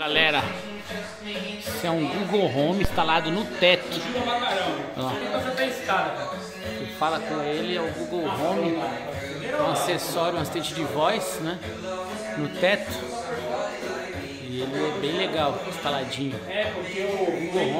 Galera, isso é um Google Home instalado no teto. Fala com ele, é o Google Home, um acessório, um assistente de voz, né? No teto. E ele é bem legal, instaladinho. É, porque o Google Home.